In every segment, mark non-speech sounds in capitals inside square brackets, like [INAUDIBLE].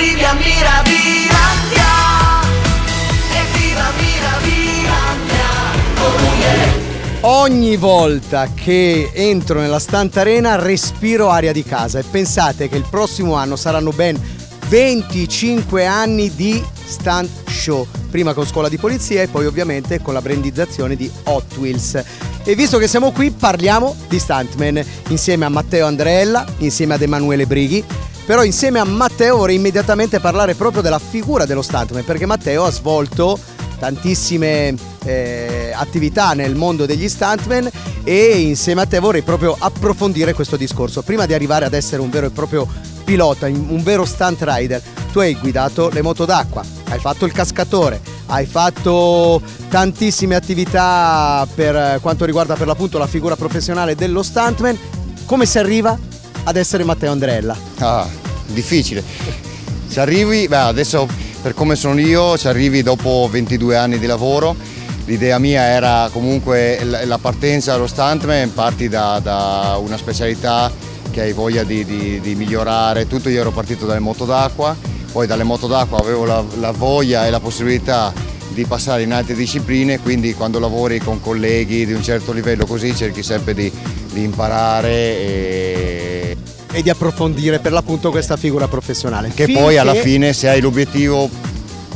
arrivi a Mirabilandia Evviva Mirabilandia Oh yeah Ogni volta che entro nella Stunt Arena respiro aria di casa e pensate che il prossimo anno saranno ben 25 anni di stunt show, prima con scuola di polizia e poi ovviamente con la brandizzazione di Hot Wheels. E visto che siamo qui parliamo di stuntman insieme a Matteo Andreella, insieme ad Emanuele Brighi. Però insieme a Matteo vorrei immediatamente parlare proprio della figura dello stuntman perché Matteo ha svolto tantissime eh, attività nel mondo degli stuntman e insieme a te vorrei proprio approfondire questo discorso. Prima di arrivare ad essere un vero e proprio pilota, un vero stunt rider, tu hai guidato le moto d'acqua, hai fatto il cascatore, hai fatto tantissime attività per quanto riguarda per l'appunto la figura professionale dello stuntman. Come si arriva ad essere Matteo Andrella? Ah, difficile. Ci arrivi, beh, adesso per come sono io, ci arrivi dopo 22 anni di lavoro. L'idea mia era comunque la partenza allo stuntman, parti da, da una specialità che hai voglia di, di, di, migliorare. Tutto io ero partito dalle moto d'acqua, poi dalle moto d'acqua avevo la, la, voglia e la possibilità di passare in altre discipline, quindi quando lavori con colleghi di un certo livello così cerchi sempre di, di imparare e... e... di approfondire per l'appunto questa figura professionale. Che Finché... poi alla fine se hai l'obiettivo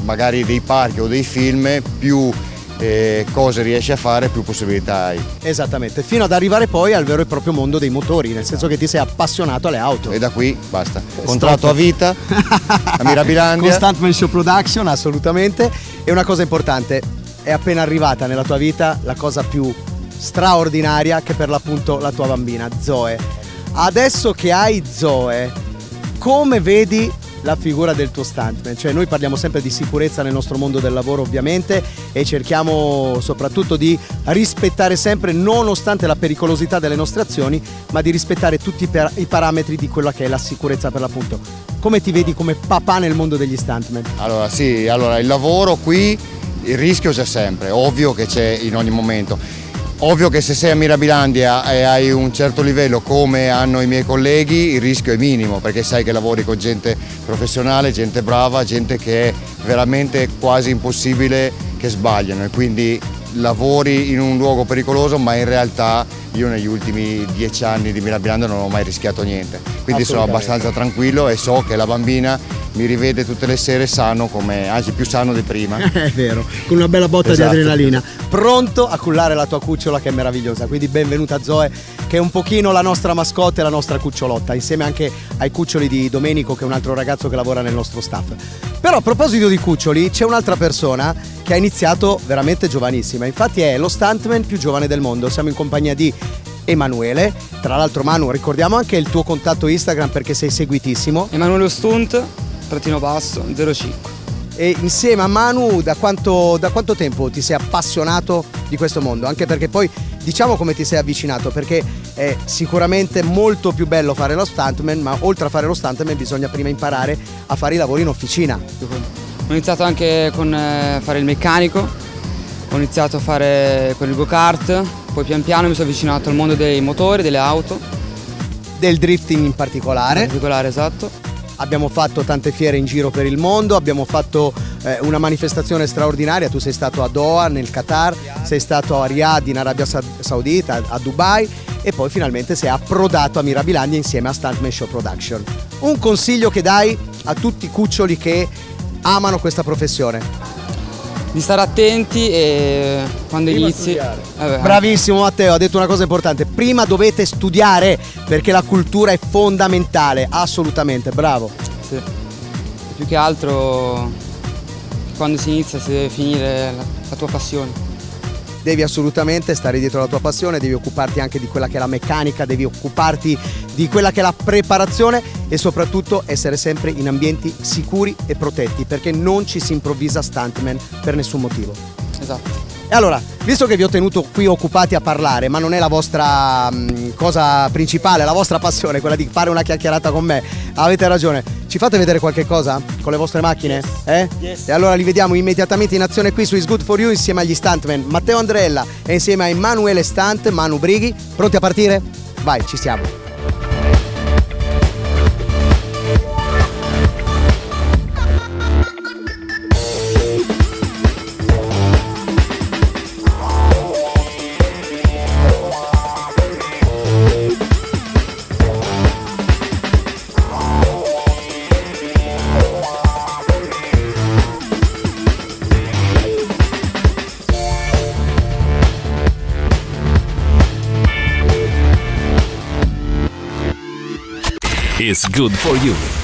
magari dei parchi o dei film più eh, cose riesci a fare più possibilità hai. Esattamente, fino ad arrivare poi al vero e proprio mondo dei motori, nel senso che ti sei appassionato alle auto. E da qui basta. Contratto a vita [LAUGHS] a Mirabilandia. Con Stuntman Show Production, assolutamente. E una cosa importante, è appena arrivata nella tua vita la cosa più straordinaria che per l'appunto la tua bambina, Zoe. Adesso che hai Zoe, come vedi la figura del tuo stuntman. Cioè noi parliamo sempre di sicurezza nel nostro mondo del lavoro ovviamente e cerchiamo soprattutto di rispettare sempre, nonostante la pericolosità delle nostre azioni, ma di rispettare tutti i parametri di quella che è la sicurezza per l'appunto. Come ti vedi come papà nel mondo degli stuntman? Allora sì, allora il lavoro qui, il rischio c'è sempre, ovvio che c'è in ogni momento Ovvio che se sei a Mirabilandia e hai un certo livello come hanno i miei colleghi il rischio è minimo perché sai che lavori con gente professionale, gente brava, gente che è veramente quasi impossibile che sbagliano. E quindi lavori in un luogo pericoloso ma in realtà io negli ultimi dieci anni di Mirabilandia non ho mai rischiato niente, quindi sono abbastanza tranquillo e so che la bambina mi rivede tutte le sere sano come, anzi più sano di prima. [LAUGHS] è vero, con una bella botta esatto. di adrenalina, pronto a cullare la tua cucciola che è meravigliosa, quindi benvenuta Zoe che è un pochino la nostra mascotte e la nostra cucciolotta, insieme anche ai cuccioli di Domenico che è un altro ragazzo che lavora nel nostro staff. Però a proposito di cuccioli c'è un'altra persona che ha iniziato veramente giovanissima, infatti è lo stuntman più giovane del mondo, siamo in compagnia di Emanuele. Tra l'altro Manu, ricordiamo anche il tuo contatto Instagram perché sei seguitissimo. Emanuele Stunt, trattino basso, 05. E insieme a Manu da quanto, da quanto tempo ti sei appassionato di questo mondo? Anche perché poi diciamo come ti sei avvicinato, perché è sicuramente molto più bello fare lo stuntman, ma oltre a fare lo stuntman bisogna prima imparare a fare i lavori in officina. Ho iniziato anche con eh, fare il meccanico, ho iniziato a fare con il go-kart, poi pian piano mi sono avvicinato al mondo dei motori, delle auto. Del drifting in particolare. In particolare, esatto. Abbiamo fatto tante fiere in giro per il mondo, abbiamo fatto eh, una manifestazione straordinaria, tu sei stato a Doha nel Qatar, sei stato a Riyadh in Arabia Saudita, a Dubai e poi finalmente sei approdato a Mirabilandia insieme a Stuntman Show Production. Un consiglio che dai a tutti i cuccioli che amano questa professione? Di stare attenti e quando Prima inizi... Eh Bravissimo Matteo, ha detto una cosa importante. Prima dovete studiare perché la cultura è fondamentale, assolutamente, bravo. Sì. Più che altro quando si inizia si deve finire la, la tua passione devi assolutamente stare dietro la tua passione, devi occuparti anche di quella che è la meccanica, devi occuparti di quella che è la preparazione e soprattutto essere sempre in ambienti sicuri e protetti perché non ci si improvvisa stuntman per nessun motivo. Esatto. E allora, visto che vi ho tenuto qui occupati a parlare, ma non è la vostra mh, mm, cosa principale, la vostra passione, quella di fare una chiacchierata con me, avete ragione. Ci fate vedere qualche cosa con le vostre macchine? Yes. Eh? Yes. E allora li vediamo immediatamente in azione qui su Is Good For You insieme agli stuntman Matteo Andrella e insieme a Emanuele Stunt, Manu Brighi. Pronti a partire? Vai, ci siamo. Is good for you.